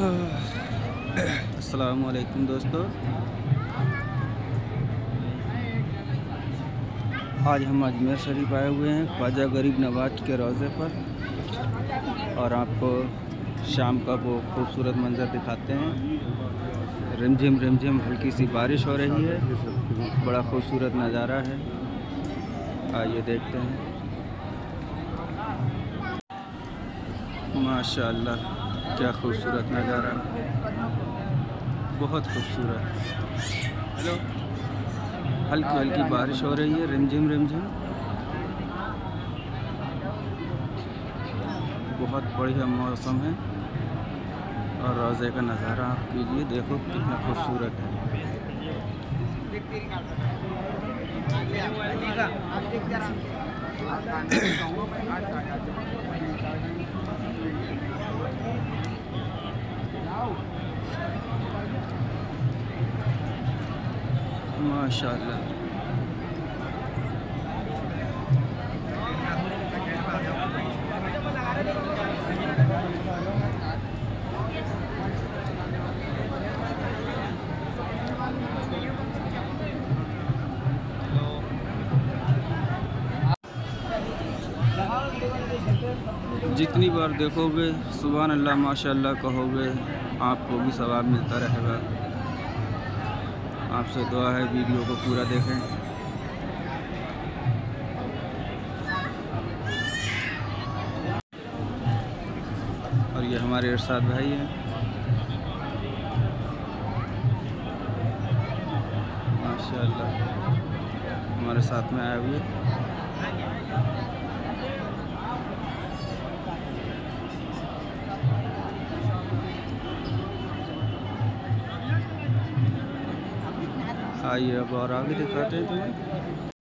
असलकुम दोस्तों। आज हम अजमेर शरीफ आए हुए हैं, ख्वाजा गरीब नवाज़ के रोज़े पर। और आपको शाम का वो खूबसूरत मंज़र दिखाते हैं। रिमझिम रिमझिम, हल्की सी बारिश हो रही है। बड़ा खूबसूरत नज़ारा है। आइए देखते हैं। माशाल्लाह। क्या खूबसूरत नज़ारा। बहुत खूबसूरत। हेलो। हल्की हल्की बारिश हो रही है, रिमझिम रिमझिम। बहुत बढ़िया मौसम है। और रोज़े का नज़ारा आप कीजिए, देखो कितना खूबसूरत है। माशाल्लाह। जितनी बार देखोगे सुबह अल्लाह माशाल्लाह कहोगे आपको भी सवाब मिलता रहेगा। आपसे दुआ है वीडियो को पूरा देखें। और ये हमारे इरशाद भाई हैं। माशाल्लाह, हमारे साथ में आए हुए। आइए अब और आगे दिखाते हैं तुम्हें।